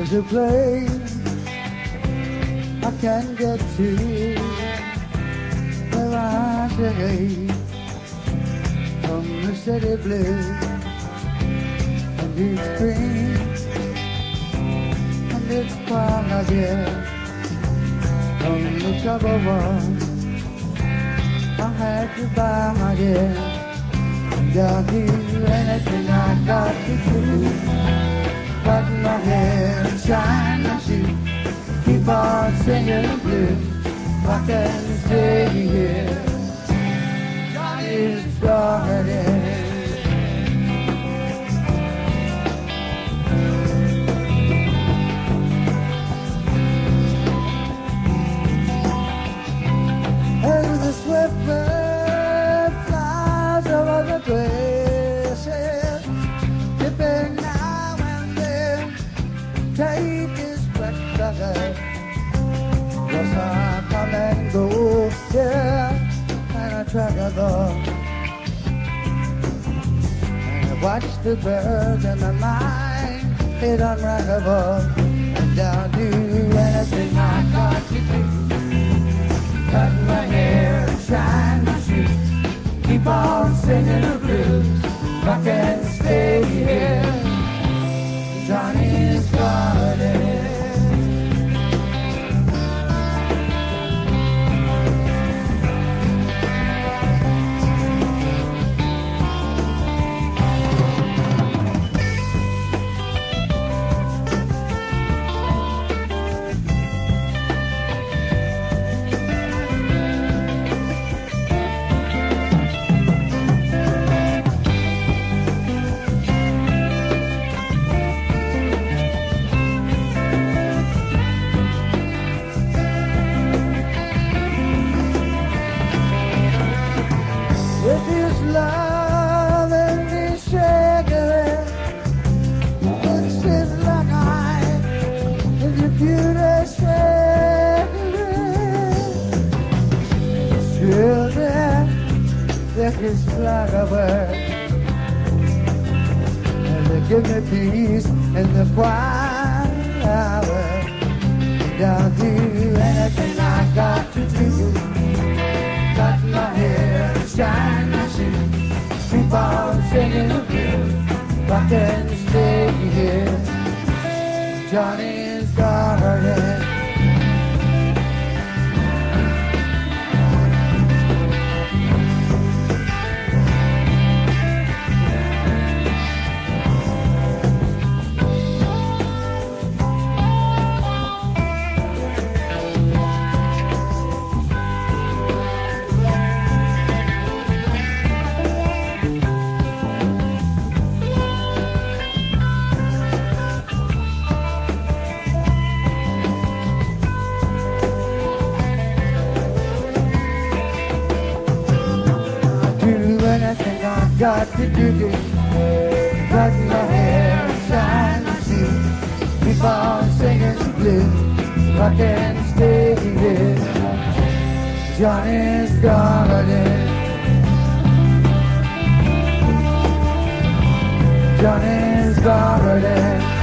There's a place I can get to where I stay from the city blue and it's green. And it's calm again from the trouble one I had to buy my dear Don't do the blues I can stay here Johnny's garden As the swift bird flies Yes, I come and go, yeah, and I track a dog. And I watch the birds and my mind, it unravelable. And I'll do is like I. If you put a bird, and they give me peace in the quiet hour. Don't do I can stay here, Johnny's garden. Got to do. This, cut my hair, shine my shoes, keep on singing the blues. I can't stay here, Johnny's garden. Johnny's garden.